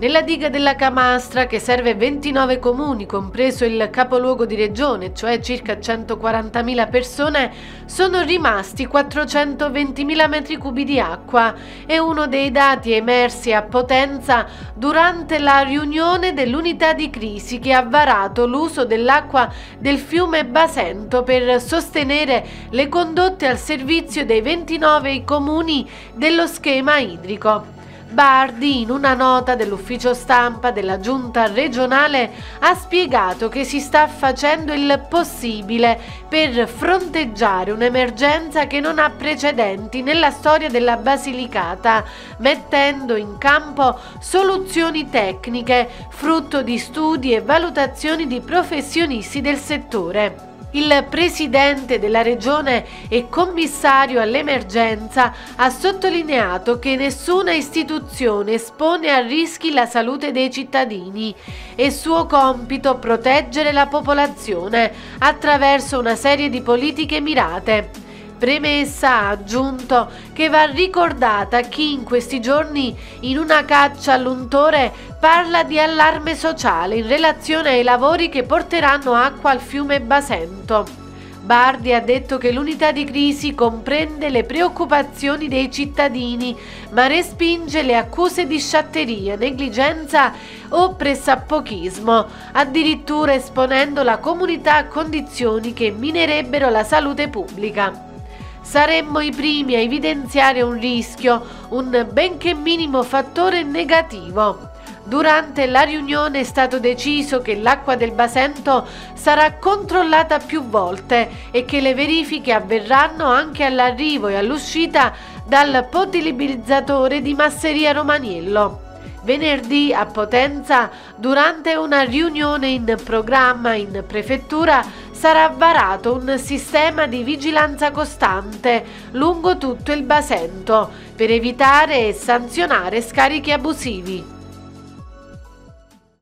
Nella diga della Camastra, che serve 29 comuni, compreso il capoluogo di regione, cioè circa 140.000 persone, sono rimasti 420.000 metri cubi di acqua. È uno dei dati emersi a Potenza durante la riunione dell'unità di crisi che ha varato l'uso dell'acqua del fiume Basento per sostenere le condotte al servizio dei 29 comuni dello schema idrico. Bardi, in una nota dell'ufficio stampa della giunta regionale, ha spiegato che si sta facendo il possibile per fronteggiare un'emergenza che non ha precedenti nella storia della Basilicata, mettendo in campo soluzioni tecniche, frutto di studi e valutazioni di professionisti del settore. Il presidente della regione e commissario all'emergenza ha sottolineato che nessuna istituzione espone a rischi la salute dei cittadini. È suo compito proteggere la popolazione attraverso una serie di politiche mirate. Premessa ha aggiunto che va ricordata chi in questi giorni in una caccia all'untore parla di allarme sociale in relazione ai lavori che porteranno acqua al fiume Basento. Bardi ha detto che l'unità di crisi comprende le preoccupazioni dei cittadini, ma respinge le accuse di sciatteria, negligenza o pressappochismo, addirittura esponendo la comunità a condizioni che minerebbero la salute pubblica. Saremmo i primi a evidenziare un rischio, un benché minimo fattore negativo. Durante la riunione è stato deciso che l'acqua del Basento sarà controllata più volte e che le verifiche avverranno anche all'arrivo e all'uscita dal potabilizzatore di Masseria Romaniello. Venerdì a Potenza, durante una riunione in programma in prefettura, sarà varato un sistema di vigilanza costante lungo tutto il Basento per evitare e sanzionare scarichi abusivi.